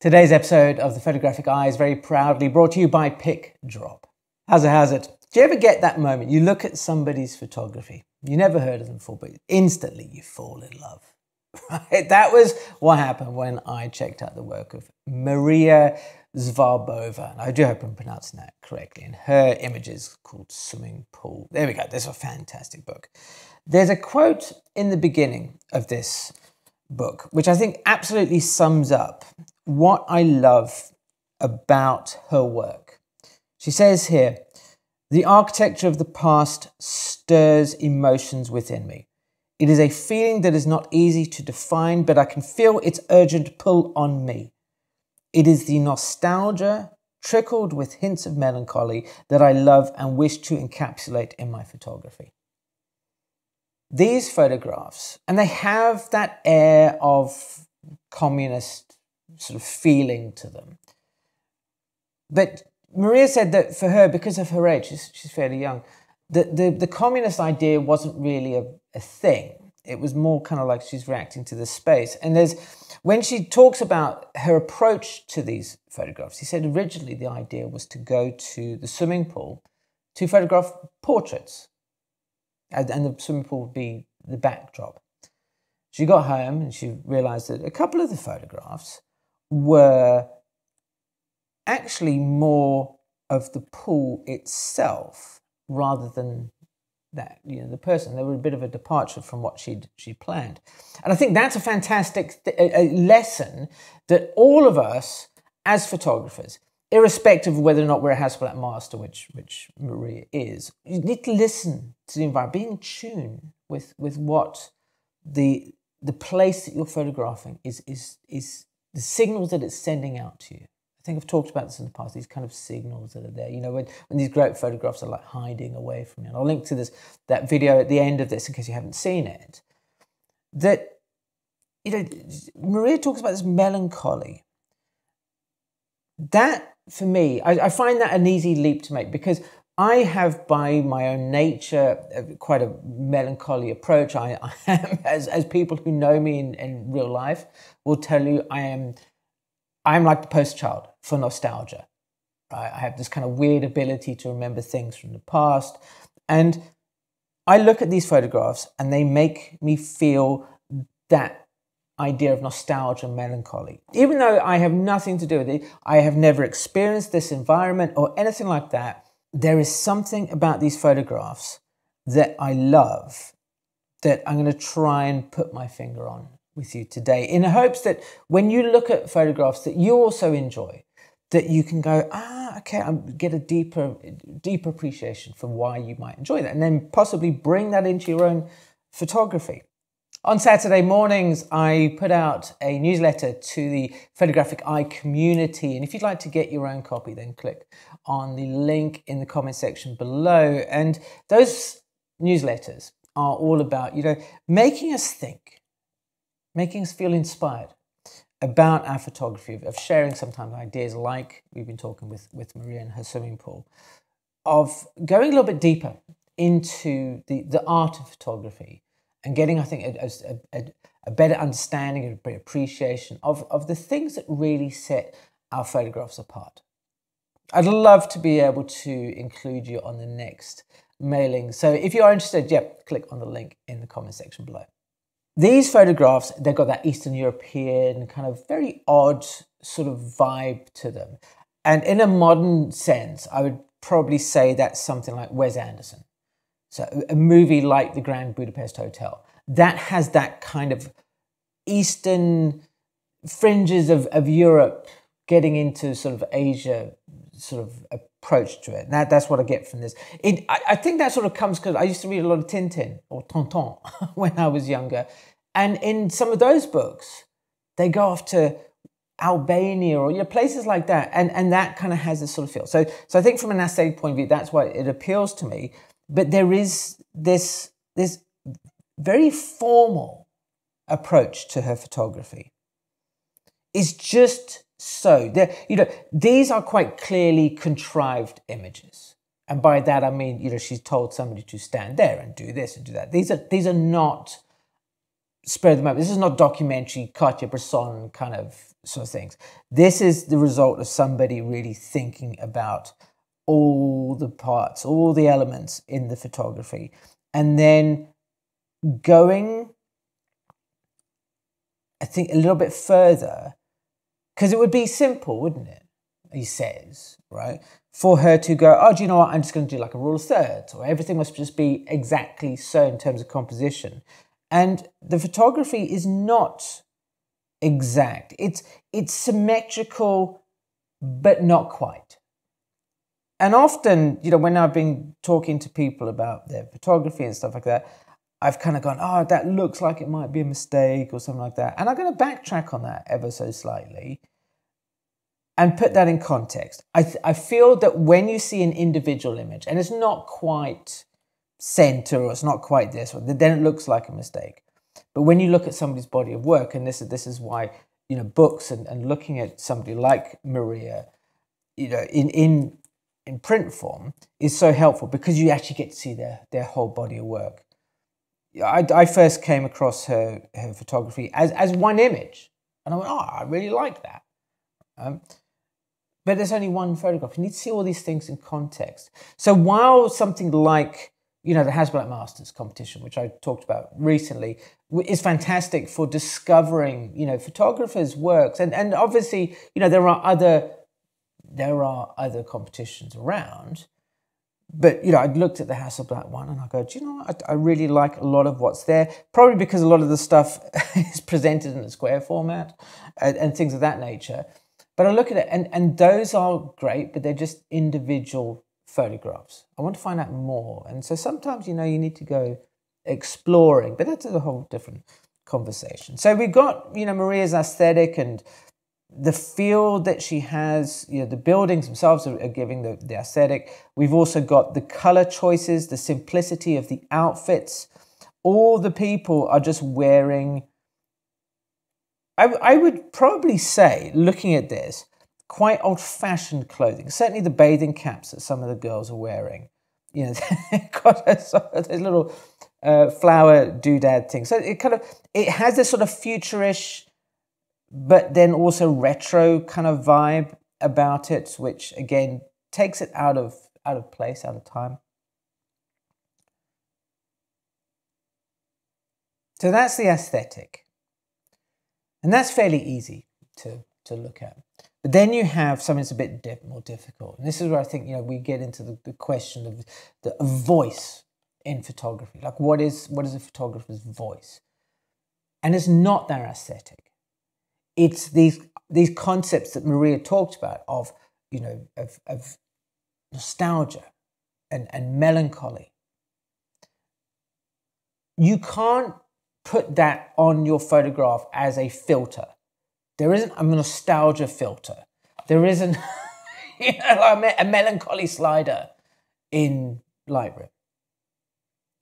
Today's episode of The Photographic Eye is very proudly brought to you by Pick Drop. How's it, how's it? Do you ever get that moment? You look at somebody's photography, you never heard of them before, but instantly you fall in love. Right? That was what happened when I checked out the work of Maria Švarbová. I do hope I'm pronouncing that correctly. And her images called Swimming Pool. There we go. This is a fantastic book. There's a quote in the beginning of this book, which I think absolutely sums up what I love about her work. She says here, the architecture of the past stirs emotions within me. It is a feeling that is not easy to define, but I can feel its urgent pull on me. It is the nostalgia, trickled with hints of melancholy, that I love and wish to encapsulate in my photography. These photographs, and they have that air of communist sort of feeling to them. But Maria said that for her, because of her age, she's, she's fairly young, that the, the communist idea wasn't really a, a thing. It was more kind of like she's reacting to the space. And there's when she talks about her approach to these photographs, he said originally the idea was to go to the swimming pool to photograph portraits, and, and the swimming pool would be the backdrop. She got home and she realized that a couple of the photographs were actually more of the pool itself rather than that you know the person. They were a bit of a departure from what she'd she planned. And i think that's a fantastic th- a lesson that all of us as photographers irrespective of whether or not we're a hasselblad master which which maria is you need to listen to the environment be in tune with with what the the place that you're photographing is is is the signals that it's sending out to you. I think I've talked about this in the past, these kind of signals that are there. You know, when, when these great photographs are like hiding away from you. And I'll link to this that video at the end of this in case you haven't seen it. That, you know, Maria talks about this melancholy. That, for me, I, I find that an easy leap to make because I have, by my own nature, quite a melancholy approach. I, I am, as, as people who know me in, in real life will tell you, I am, I'm like the post child for nostalgia. I have this kind of weird ability to remember things from the past, and I look at these photographs and they make me feel that idea of nostalgia and melancholy. Even though I have nothing to do with it, I have never experienced this environment or anything like that there is something about these photographs that I love that I'm going to try and put my finger on with you today in hopes that when you look at photographs that you also enjoy that you can go ah okay I get a deeper deeper appreciation for why you might enjoy that and then possibly bring that into your own photography on Saturday mornings, I put out a newsletter to the Photographic Eye community. And if you'd like to get your own copy, then click on the link in the comment section below. And those newsletters are all about, you know, making us think, making us feel inspired about our photography, of sharing sometimes ideas like we've been talking with, with Maria and her swimming pool, of going a little bit deeper into the, the art of photography and getting, I think, a, a, a better understanding and appreciation of, of the things that really set our photographs apart. I'd love to be able to include you on the next mailing. So if you are interested, yeah, click on the link in the comment section below. These photographs, they've got that Eastern European kind of very odd sort of vibe to them. And in a modern sense, I would probably say that's something like Wes Anderson. So a movie like The Grand Budapest Hotel that has that kind of eastern fringes of, of Europe getting into sort of Asia sort of approach to it. That, that's what I get from this. It, I, I think that sort of comes because I used to read a lot of Tintin or Tintin when I was younger. And in some of those books, they go off to Albania or you know, places like that. And, and that kind of has this sort of feel. So, so I think from an aesthetic point of view, that's why it appeals to me. But there is this, this very formal approach to her photography. It's just so. They're, you know, these are quite clearly contrived images. And by that I mean, you know, she's told somebody to stand there and do this and do that. These are these are not spur of the moment. This is not documentary Cartier-Bresson kind of sort of things. This is the result of somebody really thinking about all the parts, all the elements in the photography, and then going, I think, a little bit further, because it would be simple, wouldn't it? He says, right? For her to go, oh, do you know what? I'm just going to do like a rule of thirds, or everything must just be exactly so in terms of composition. And the photography is not exact. It's it's symmetrical, but not quite. And often, you know, when I've been talking to people about their photography and stuff like that, I've kind of gone, oh, that looks like it might be a mistake or something like that. And I'm going to backtrack on that ever so slightly and put that in context. I, I feel that when you see an individual image and it's not quite center or it's not quite this, then it looks like a mistake. But when you look at somebody's body of work, and this is this is why you know books and, and looking at somebody like Maria, you know, in in in print form is so helpful because you actually get to see their their whole body of work. I, I first came across her her photography as as one image, and I went, oh, I really like that. Um, but there's only one photograph. You need to see all these things in context. So while something like you know, the Hasselblad Masters competition, which I talked about recently, is fantastic for discovering, you know, photographers' works. And, and obviously, you know, there are other there are other competitions around. But, you know, I'd looked at the Hasselblad one and I go, do you know I, I really like a lot of what's there. Probably because a lot of the stuff is presented in a square format and, and things of that nature. But I look at it and, and those are great, but they're just individual photographs. I want to find out more. And so sometimes, you know, you need to go exploring, but that's a whole different conversation. So we've got, you know, Maria's aesthetic and the feel that she has, you know, the buildings themselves are, are giving the, the aesthetic. We've also got the color choices, the simplicity of the outfits. All the people are just wearing, I, I would probably say, looking at this, quite old fashioned clothing. Certainly the bathing caps that some of the girls are wearing. You know, they've got those, those little uh, flower doodad things. So it kind of it has this sort of futurish, but then also retro kind of vibe about it, which again takes it out of out of place, out of time. So that's the aesthetic. And that's fairly easy to, to look at. But then you have something that's a bit more difficult. And this is where I think, you know, we get into the, the question of the voice in photography. Like what is what is a photographer's voice? And it's not their aesthetic. It's these these concepts that Maria talked about of, you know, of, of nostalgia and, and melancholy. You can't put that on your photograph as a filter there isn't a nostalgia filter. There isn't you know, a melancholy slider in Lightroom.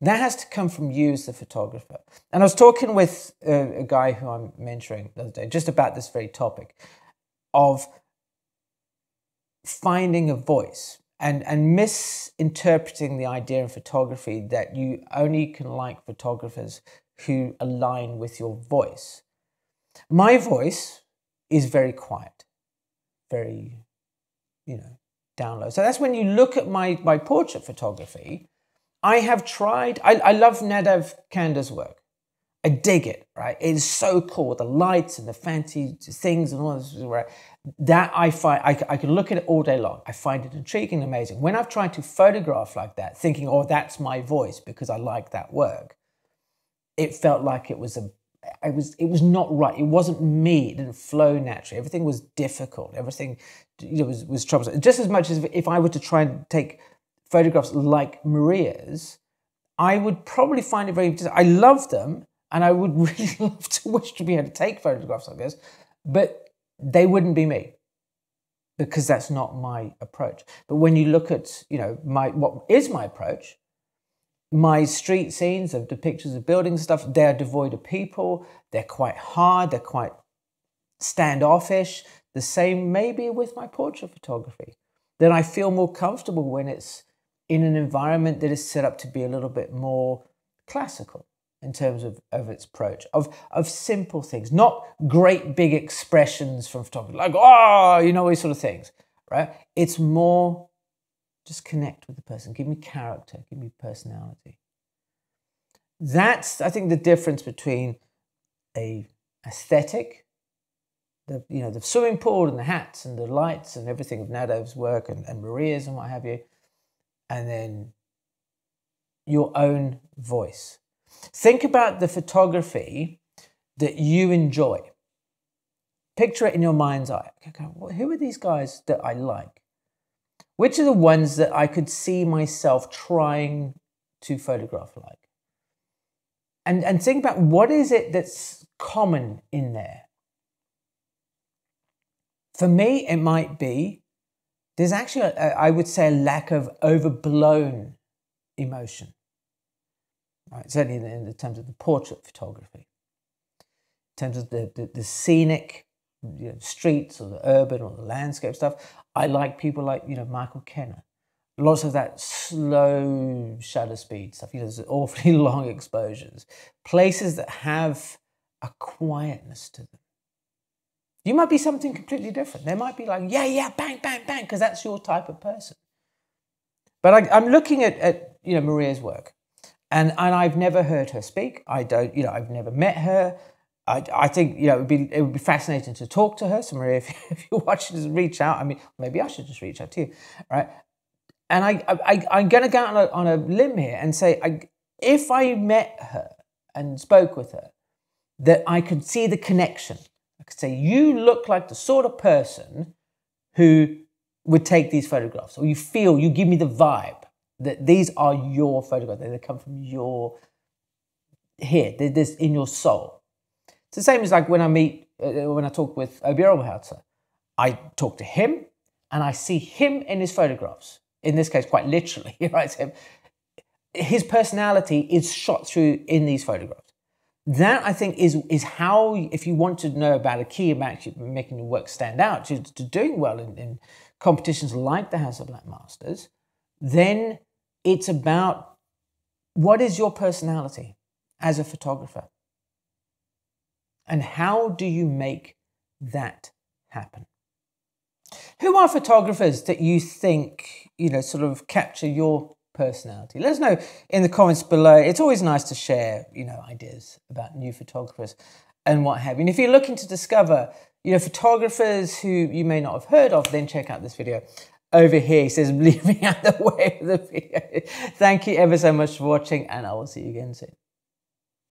That has to come from you as the photographer. And I was talking with a, a guy who I'm mentoring the other day just about this very topic of finding a voice and, and misinterpreting the idea in photography that you only can like photographers who align with your voice. My voice is very quiet, very, you know, down low. So that's when you look at my, my portrait photography. I have tried, I, I love Nadav Kander's work. I dig it, right? It's so cool, the lights and the fancy things and all this, right? That I find, I, I can look at it all day long. I find it intriguing, amazing. When I've tried to photograph like that, thinking, oh, that's my voice because I like that work, it felt like it was a I was it was not right. It wasn't me. It didn't flow naturally. Everything was difficult. Everything you know, was was troublesome. Just as much as if I were to try and take photographs like Maria's, I would probably find it very. I love them, and I would really love to wish to be able to take photographs like this, but they wouldn't be me because that's not my approach. But when you look at you know my what is my approach, my street scenes of the pictures of buildings and stuff, they're devoid of people. They're quite hard. They're quite standoffish. The same maybe with my portrait photography. Then I feel more comfortable when it's in an environment that is set up to be a little bit more classical in terms of, of its approach, of, of simple things, not great big expressions from photography, like, oh, you know, these sort of things, right? It's more just connect with the person, give me character, give me personality. That's, I think, the difference between a aesthetic, the, you know, the swimming pool and the hats and the lights and everything of Nadav's work and, and Maria's and what have you, and then your own voice Think about the photography that you enjoy. Picture it in your mind's eye. Who are these guys that I like? Which are the ones that I could see myself trying to photograph like? And, and think about what is it that's common in there? For me, it might be there's actually, a, I would say, a lack of overblown emotion right? certainly in, in terms of the portrait photography, in terms of the, the, the scenic you know, streets or the urban or the landscape stuff. I like people like, you know, Michael Kenna. Lots of that slow shutter speed stuff, you know, awfully long exposures. Places that have a quietness to them. You might be something completely different. They might be like, yeah, yeah, bang, bang, bang, because that's your type of person. But I, am looking at, at, you know, Maria's work, and and I've never heard her speak. I don't, you know, I've never met her. I, I think you know it would be it would be fascinating to talk to her. So Maria, if, if you're watching, just reach out. I mean, maybe I should just reach out to you, right? And I, I I'm going to go on a, on a limb here and say, I, if I met her and spoke with her, that I could see the connection. Could say, you look like the sort of person who would take these photographs, or you feel, you give me the vibe that these are your photographs. They come from your here. They're this in your soul. It's the same as like when I meet, uh, when I talk with Obi I talk to him and I see him in his photographs. In this case, quite literally, right? His personality is shot through in these photographs. That I think is is how, if you want to know about a key about making your work stand out, to, to doing well in, in competitions like the Hasselblad Masters, then it's about what is your personality as a photographer? And how do you make that happen? Who are photographers that you think, you know, sort of capture your personality? Let us know in the comments below. It's always nice to share, you know, ideas about new photographers and what have you. And if you're looking to discover, you know, photographers who you may not have heard of, then check out this video over here. He says, leave me out the way of the video. Thank you ever so much for watching, and I will see you again soon.